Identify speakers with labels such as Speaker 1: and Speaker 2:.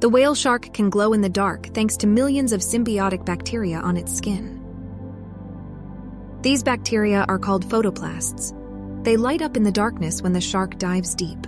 Speaker 1: The whale shark can glow in the dark thanks to millions of symbiotic bacteria on its skin. These bacteria are called photoplasts. They light up in the darkness when the shark dives deep.